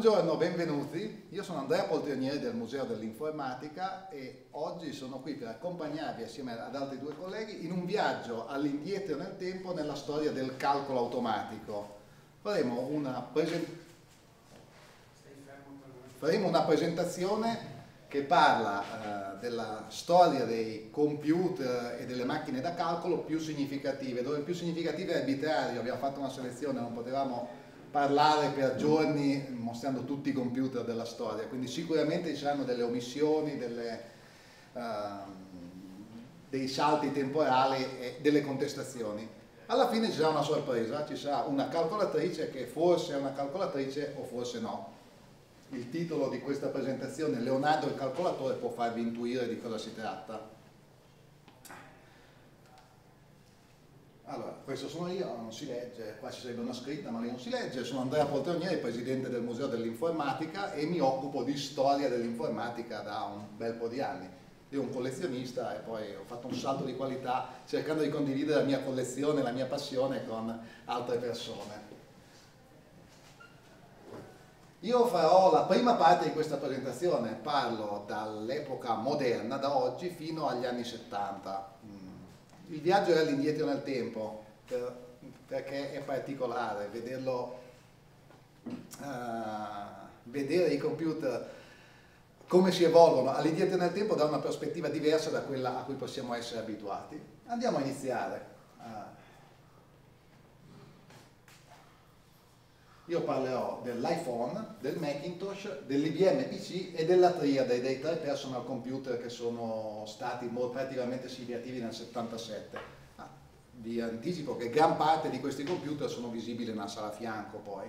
Buongiorno, benvenuti. Io sono Andrea Poltrionieri del Museo dell'Informatica e oggi sono qui per accompagnarvi assieme ad altri due colleghi in un viaggio all'indietro nel tempo nella storia del calcolo automatico. Faremo una, presen faremo una presentazione che parla eh, della storia dei computer e delle macchine da calcolo più significative, dove il più significativo è arbitrario, abbiamo fatto una selezione, non potevamo parlare per giorni mostrando tutti i computer della storia, quindi sicuramente ci saranno delle omissioni, delle, uh, dei salti temporali e delle contestazioni. Alla fine ci sarà una sorpresa, ci sarà una calcolatrice che forse è una calcolatrice o forse no. Il titolo di questa presentazione, Leonardo il calcolatore, può farvi intuire di cosa si tratta. Questo sono io, non si legge, qua ci sarebbe una scritta ma lì non si legge, sono Andrea Poltronieri, presidente del Museo dell'Informatica e mi occupo di storia dell'informatica da un bel po' di anni. Io un collezionista e poi ho fatto un salto di qualità cercando di condividere la mia collezione, la mia passione con altre persone. Io farò la prima parte di questa presentazione, parlo dall'epoca moderna, da oggi, fino agli anni 70 il viaggio è all'indietro nel tempo, per, perché è particolare vederlo, uh, vedere i computer come si evolvono all'indietro nel tempo da una prospettiva diversa da quella a cui possiamo essere abituati. Andiamo a iniziare. Uh, io parlerò dell'iPhone, del Macintosh, dell'IBM PC e della triade dei tre personal computer che sono stati praticamente significativi nel 77. Vi anticipo che gran parte di questi computer sono visibili nella sala a fianco poi.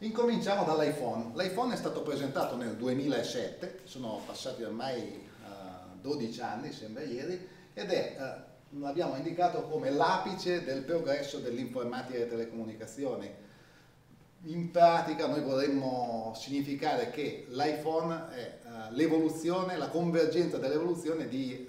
Incominciamo dall'iPhone. L'iPhone è stato presentato nel 2007, sono passati ormai uh, 12 anni, sembra ieri, ed è uh, l'abbiamo indicato come l'apice del progresso dell'informatica e delle telecomunicazioni. In pratica noi vorremmo significare che l'iPhone è uh, l'evoluzione, la convergenza dell'evoluzione di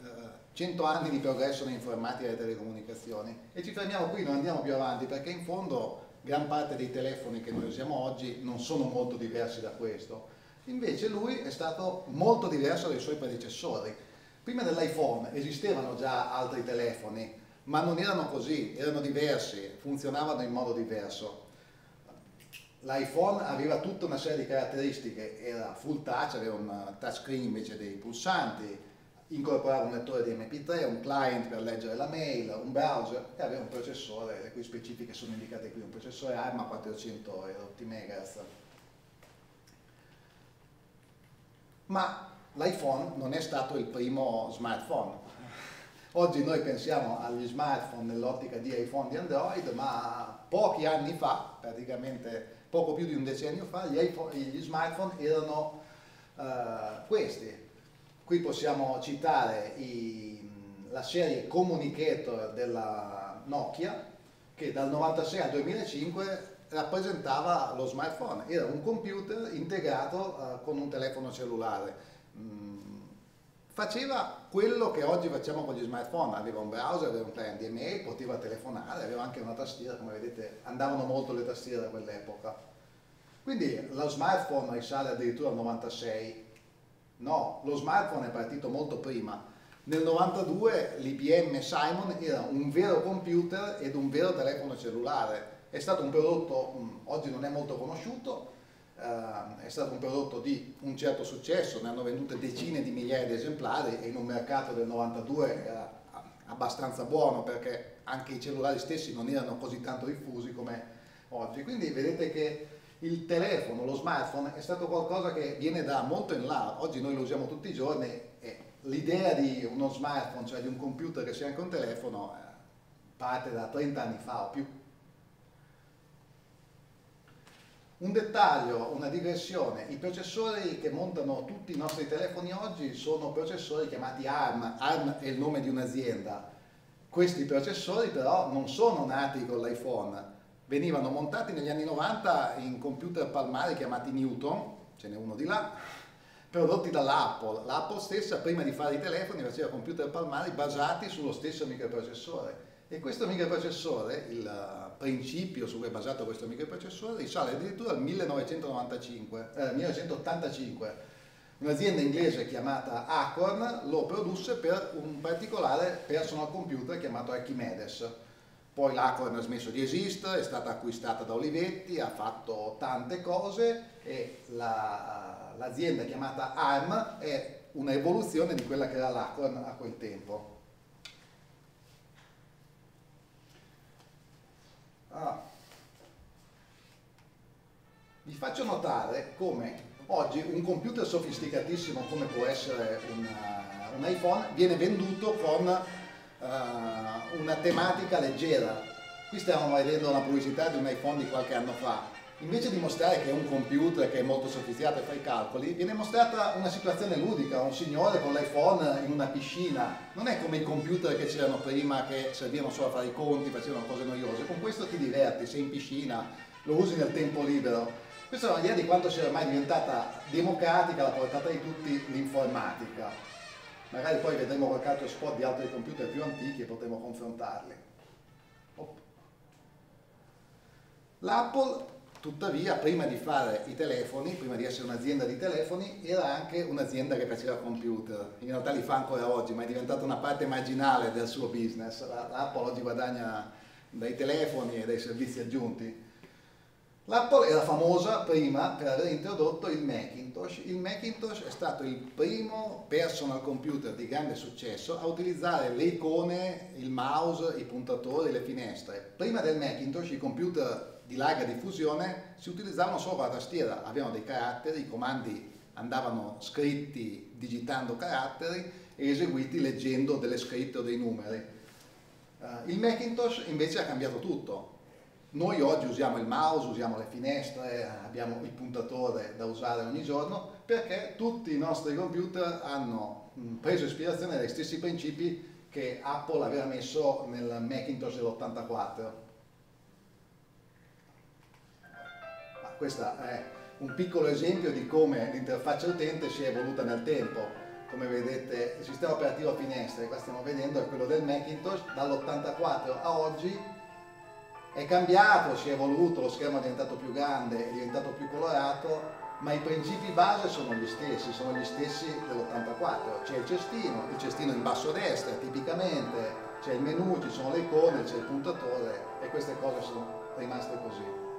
100 anni di progresso nell'informatica e delle telecomunicazioni. E ci fermiamo qui, non andiamo più avanti, perché in fondo gran parte dei telefoni che noi usiamo oggi non sono molto diversi da questo. Invece lui è stato molto diverso dai suoi predecessori Prima dell'iPhone esistevano già altri telefoni, ma non erano così, erano diversi, funzionavano in modo diverso. L'iPhone aveva tutta una serie di caratteristiche, era full touch, aveva un touchscreen invece dei pulsanti, incorporava un lettore di MP3, un client per leggere la mail, un browser e aveva un processore, le cui specifiche sono indicate qui, un processore ARM a 400 MHz. Ma l'iPhone non è stato il primo smartphone. Oggi noi pensiamo agli smartphone nell'ottica di iPhone di Android, ma pochi anni fa, praticamente poco più di un decennio fa, gli, iPhone, gli smartphone erano uh, questi. Qui possiamo citare i, la serie Communicator della Nokia, che dal 96 al 2005 rappresentava lo smartphone, era un computer integrato uh, con un telefono cellulare. Mm, faceva quello che oggi facciamo con gli smartphone, aveva un browser, aveva un client di email, poteva telefonare, aveva anche una tastiera, come vedete andavano molto le tastiere da quell'epoca. Quindi lo smartphone risale addirittura al 96, no, lo smartphone è partito molto prima. Nel 92 l'IBM Simon era un vero computer ed un vero telefono cellulare. È stato un prodotto, mm, oggi non è molto conosciuto, eh, è stato un prodotto di un certo successo, ne hanno vendute decine di migliaia di esemplari e in un mercato del 92 era abbastanza buono perché anche i cellulari stessi non erano così tanto diffusi come oggi. Quindi vedete che il telefono, lo smartphone è stato qualcosa che viene da molto in là, oggi noi lo usiamo tutti i giorni e l'idea di uno smartphone, cioè di un computer che sia anche un telefono, eh, parte da 30 anni fa o più. Un dettaglio, una digressione, i processori che montano tutti i nostri telefoni oggi sono processori chiamati ARM, ARM è il nome di un'azienda. Questi processori però non sono nati con l'iPhone, venivano montati negli anni 90 in computer palmari chiamati Newton, ce n'è uno di là, prodotti dall'Apple. L'Apple stessa prima di fare i telefoni faceva computer palmari basati sullo stesso microprocessore e questo microprocessore, il principio su cui è basato questo microprocessore risale addirittura al 1995, eh, 1985. Un'azienda inglese chiamata Acorn lo produsse per un particolare personal computer chiamato Archimedes. Poi l'Acorn ha smesso di esistere, è stata acquistata da Olivetti, ha fatto tante cose e la, l'azienda chiamata ARM è un'evoluzione di quella che era l'Acorn a quel tempo. Ah. Vi faccio notare come oggi un computer sofisticatissimo come può essere un, uh, un iPhone viene venduto con una tematica leggera. Qui stiamo vedendo una pubblicità di un iPhone di qualche anno fa invece di mostrare che è un computer che è molto sofisticato e fa i calcoli, viene mostrata una situazione ludica, un signore con l'iPhone in una piscina. Non è come i computer che c'erano prima che servivano solo a fare i conti, facevano cose noiose. Con questo ti diverti, sei in piscina, lo usi nel tempo libero. Questa è un'idea di quanto sia ormai diventata democratica, alla portata di tutti, l'informatica. Magari poi vedremo qualche altro spot di altri computer più antichi e potremo confrontarli. L'Apple Tuttavia, prima di fare i telefoni, prima di essere un'azienda di telefoni, era anche un'azienda che faceva computer. In realtà li fa ancora oggi, ma è diventata una parte marginale del suo business. L'Apple oggi guadagna dai telefoni e dai servizi aggiunti. L'Apple era famosa prima per aver introdotto il Macintosh. Il Macintosh è stato il primo personal computer di grande successo a utilizzare le icone, il mouse, i puntatori, le finestre. Prima del Macintosh i computer di larga diffusione si utilizzavano solo con la tastiera, avevano dei caratteri, i comandi andavano scritti digitando caratteri e eseguiti leggendo delle scritte o dei numeri. Uh, il Macintosh invece ha cambiato tutto. Noi oggi usiamo il mouse, usiamo le finestre, abbiamo il puntatore da usare ogni giorno perché tutti i nostri computer hanno preso ispirazione dai stessi principi che Apple aveva messo nel Macintosh dell'84 questo è un piccolo esempio di come l'interfaccia utente si è evoluta nel tempo. Come vedete il sistema operativo a finestre, qua stiamo vedendo, è quello del Macintosh, dall'84 a oggi è cambiato, si è evoluto, lo schermo è diventato più grande, è diventato più colorato, ma i principi base sono gli stessi, sono gli stessi dell'84. C'è il cestino, il cestino in basso a destra tipicamente, c'è il menu, ci sono le icone, c'è il puntatore e queste cose sono rimaste così.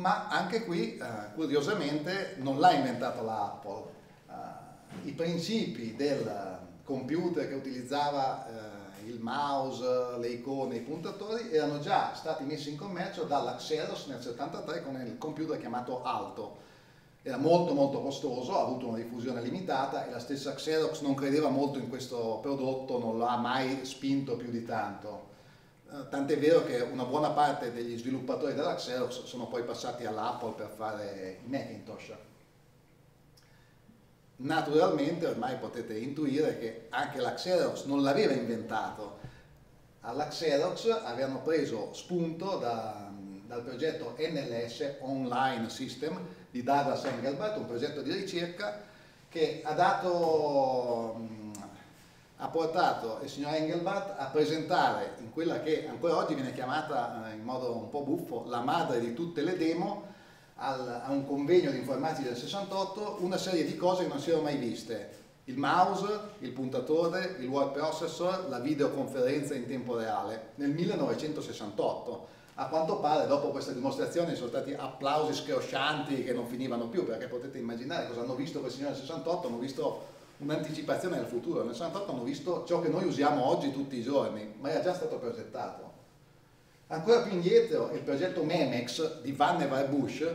ma anche qui, eh, curiosamente, non l'ha inventato la Apple. Eh, I principi del computer che utilizzava eh, il mouse, le icone, i puntatori erano già stati messi in commercio dalla Xerox nel 73 con il computer chiamato Alto. Era molto molto costoso, ha avuto una diffusione limitata e la stessa Xerox non credeva molto in questo prodotto, non l'ha mai spinto più di tanto. Eh, tant'è vero che una buona parte degli sviluppatori della Xerox sono poi passati all'Apple per fare i Macintosh. Naturalmente ormai potete intuire che anche la Xerox non l'aveva inventato. Alla Xerox avevano preso spunto da, dal progetto NLS Online System di Douglas Engelbart, un progetto di ricerca che ha dato ha portato il signor Engelbart a presentare in quella che ancora oggi viene chiamata eh, in modo un po' buffo la madre di tutte le demo al, a un convegno di informatici del 68 una serie di cose che non si erano mai viste il mouse, il puntatore, il word processor, la videoconferenza in tempo reale nel 1968 a quanto pare dopo questa dimostrazione sono stati applausi scroscianti che non finivano più perché potete immaginare cosa hanno visto quel signore nel 68 hanno visto un'anticipazione del futuro. Nel 68 hanno visto ciò che noi usiamo oggi tutti i giorni, ma era già stato progettato. Ancora più indietro, il progetto Memex di Van Nevar Bush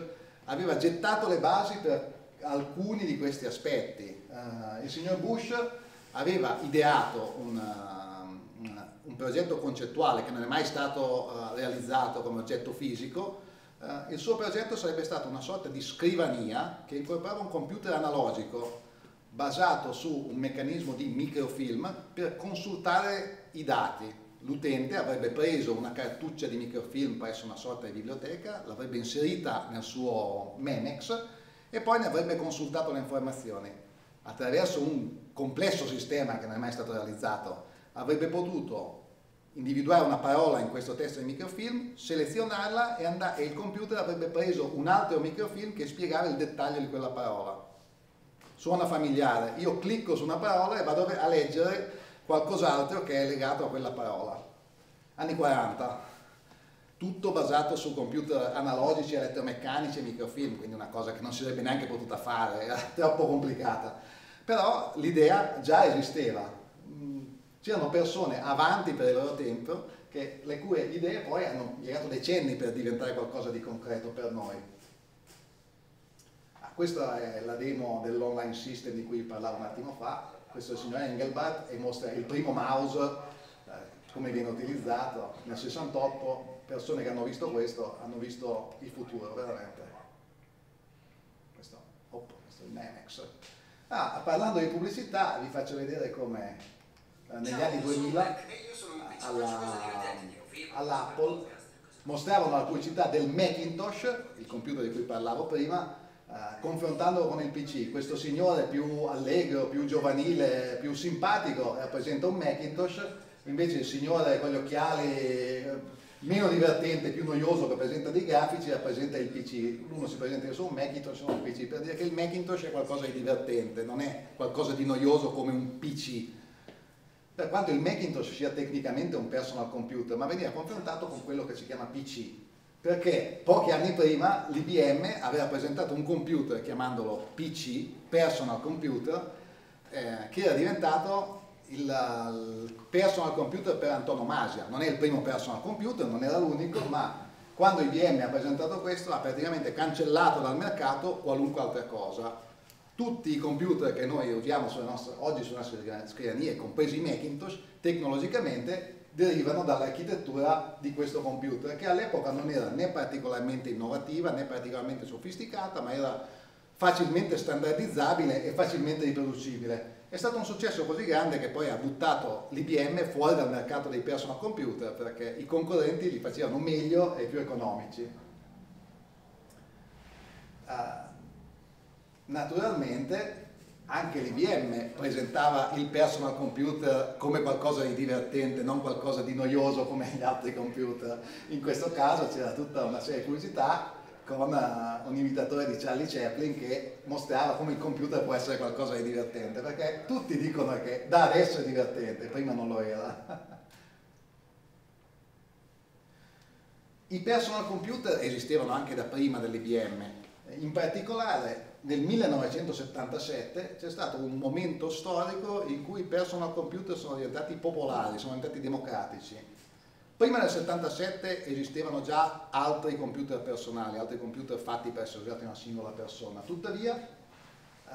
aveva gettato le basi per alcuni di questi aspetti. Uh, il signor Bush aveva ideato una, una, un progetto concettuale che non è mai stato uh, realizzato come oggetto fisico. Il suo progetto sarebbe stato una sorta di scrivania che incorporava un computer analogico basato su un meccanismo di microfilm per consultare i dati. L'utente avrebbe preso una cartuccia di microfilm presso una sorta di biblioteca, l'avrebbe inserita nel suo Memex e poi ne avrebbe consultato le informazioni. Attraverso un complesso sistema che non è mai stato realizzato, avrebbe potuto individuare una parola in questo testo di microfilm, selezionarla e, e il computer avrebbe preso un altro microfilm che spiegava il dettaglio di quella parola. Suona familiare, io clicco su una parola e vado a leggere qualcos'altro che è legato a quella parola. Anni 40, tutto basato su computer analogici, elettromeccanici e microfilm, quindi una cosa che non si sarebbe neanche potuta fare, era troppo complicata. Però l'idea già esisteva, mm, c'erano persone avanti per il loro tempo, che, le cui idee poi hanno impiegato decenni per diventare qualcosa di concreto per noi. Ah, questa è la demo dell'online system di cui parlavo un attimo fa, questo è il signor Engelbart e mostra il primo mouse, eh, come viene utilizzato, nel 68 persone che hanno visto questo hanno visto il futuro, veramente. Questo, oh, questo è il Nemex. Ah, parlando di pubblicità, vi faccio vedere come eh, negli anni 2000 alla, all'Apple mostravano la pubblicità del Macintosh, il computer di cui parlavo prima, eh, confrontandolo con il PC. Questo signore più allegro, più giovanile, più simpatico rappresenta un Macintosh, invece il signore con gli occhiali eh, meno divertente, più noioso che presenta dei grafici rappresenta il PC. Uno si presenta su un Macintosh o un PC, per dire che il Macintosh è qualcosa di divertente, non è qualcosa di noioso come un PC. Per quanto il Macintosh sia tecnicamente un personal computer, ma veniva confrontato con quello che si chiama PC, perché pochi anni prima l'IBM aveva presentato un computer chiamandolo PC, personal computer, eh, che era diventato il, il personal computer per antonomasia, non è il primo personal computer, non era l'unico, ma quando IBM ha presentato questo ha praticamente cancellato dal mercato qualunque altra cosa. Tutti i computer che noi usiamo sulle nostre, oggi sulle nostre scrivanie, compresi i Macintosh, tecnologicamente derivano dall'architettura di questo computer, che all'epoca non era né particolarmente innovativa né particolarmente sofisticata, ma era facilmente standardizzabile e facilmente riproducibile. È stato un successo così grande che poi ha buttato l'IBM fuori dal mercato dei personal computer perché i concorrenti li facevano meglio e più economici. Uh, naturalmente anche l'IBM presentava il personal computer come qualcosa di divertente, non qualcosa di noioso come gli altri computer. In questo caso c'era tutta una serie di pubblicità con un imitatore di Charlie Chaplin che mostrava come il computer può essere qualcosa di divertente, perché tutti dicono che da adesso è divertente, prima non lo era. I personal computer esistevano anche da prima dell'IBM, in particolare nel 1977 c'è stato un momento storico in cui i personal computer sono diventati popolari, sono diventati democratici Prima del 77 esistevano già altri computer personali, altri computer fatti per essere usati da una singola persona, tuttavia eh,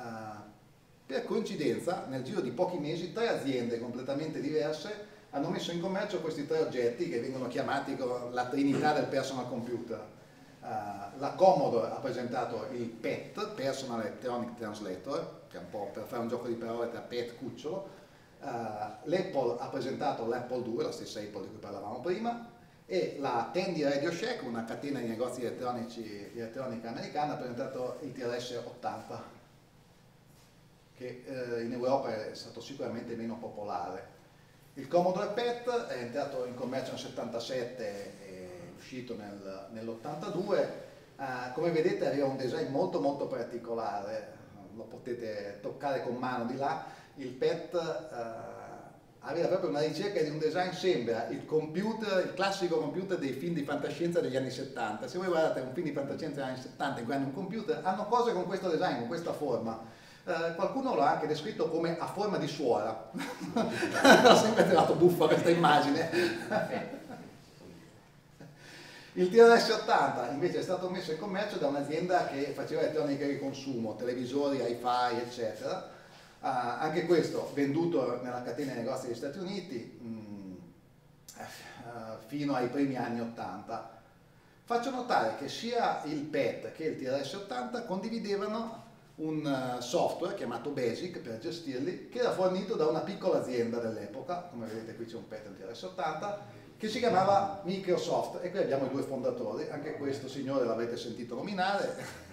per coincidenza nel giro di pochi mesi tre aziende completamente diverse hanno messo in commercio questi tre oggetti che vengono chiamati la trinità del personal computer. Uh, la Commodore ha presentato il PET, Personal Electronic Translator, che è un po' per fare un gioco di parole tra PET e cucciolo, Uh, L'Apple ha presentato l'Apple 2, la stessa Apple di cui parlavamo prima, e la Tandy Radio Shack, una catena di negozi elettronici, di elettronica americana, ha presentato il TRS 80, che eh, in Europa è stato sicuramente meno popolare. Il Commodore PET è entrato in commercio nel 77 e uscito nel, nell'82. Uh, come vedete aveva un design molto molto particolare, lo potete toccare con mano di là il PET eh, aveva proprio una ricerca di un design, sembra il computer, il classico computer dei film di fantascienza degli anni 70. Se voi guardate un film di fantascienza degli anni 70 in cui hanno un computer, hanno cose con questo design, con questa forma. Eh, qualcuno l'ha anche descritto come a forma di suora. Ho sempre trovato buffa questa immagine. Il TRS-80 invece è stato messo in commercio da un'azienda che faceva elettronica di consumo, televisori, hi-fi, eccetera. Uh, anche questo venduto nella catena dei negozi degli Stati Uniti mh, mm, uh, fino ai primi anni 80. Faccio notare che sia il PET che il TRS-80 condividevano un uh, software chiamato Basic per gestirli, che era fornito da una piccola azienda dell'epoca, come vedete qui c'è un PET un TRS-80, che si chiamava Microsoft e qui abbiamo i due fondatori, anche questo signore l'avrete sentito nominare,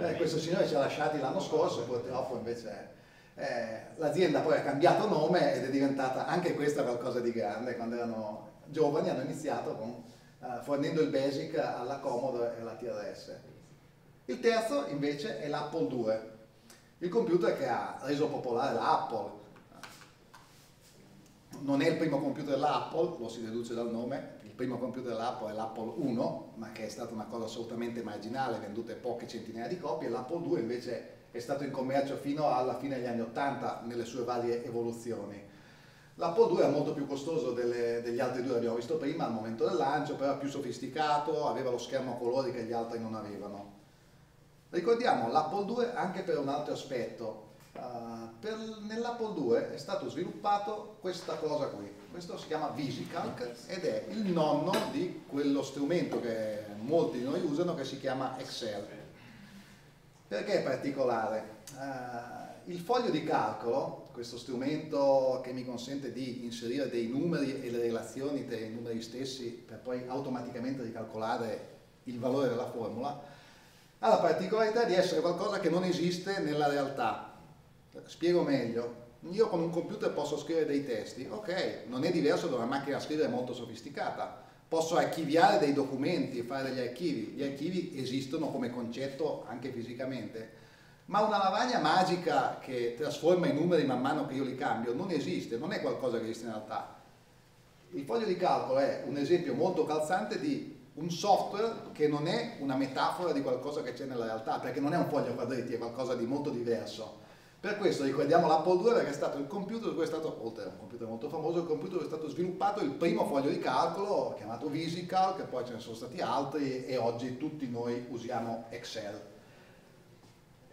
eh, questo signore ci ha lasciati l'anno scorso, purtroppo invece eh, l'azienda poi ha cambiato nome ed è diventata anche questa qualcosa di grande, quando erano giovani hanno iniziato con, uh, fornendo il Basic alla Commodore e alla TRS. Il terzo invece è l'Apple II, il computer che ha reso popolare l'Apple. Non è il primo computer dell'Apple, lo si deduce dal nome, il primo computer dell'Apple è l'Apple I, ma che è stata una cosa assolutamente marginale, vendute poche centinaia di copie, l'Apple II invece è stato in commercio fino alla fine degli anni 80 nelle sue varie evoluzioni. L'Apple II era molto più costoso delle, degli altri due che abbiamo visto prima al momento del lancio, però più sofisticato, aveva lo schermo a colori che gli altri non avevano. Ricordiamo l'Apple II anche per un altro aspetto. Uh, Nell'Apple II è stato sviluppato questa cosa qui, questo si chiama VisiCalc ed è il nonno di quello strumento che molti di noi usano che si chiama Excel. Perché è particolare? Uh, il foglio di calcolo, questo strumento che mi consente di inserire dei numeri e le relazioni tra i numeri stessi per poi automaticamente ricalcolare il valore della formula, ha la particolarità di essere qualcosa che non esiste nella realtà. Spiego meglio. Io con un computer posso scrivere dei testi, ok, non è diverso da una macchina a scrivere molto sofisticata, posso archiviare dei documenti, fare degli archivi, gli archivi esistono come concetto anche fisicamente, ma una lavagna magica che trasforma i numeri man mano che io li cambio non esiste, non è qualcosa che esiste in realtà. Il foglio di calcolo è un esempio molto calzante di un software che non è una metafora di qualcosa che c'è nella realtà, perché non è un foglio quadretti, è qualcosa di molto diverso. Per questo ricordiamo l'Apple II perché è stato il computer è stato, oltre a un computer molto famoso, il computer è stato sviluppato il primo foglio di calcolo chiamato VisiCalc, che poi ce ne sono stati altri e oggi tutti noi usiamo Excel.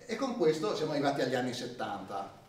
E con questo siamo arrivati agli anni 70.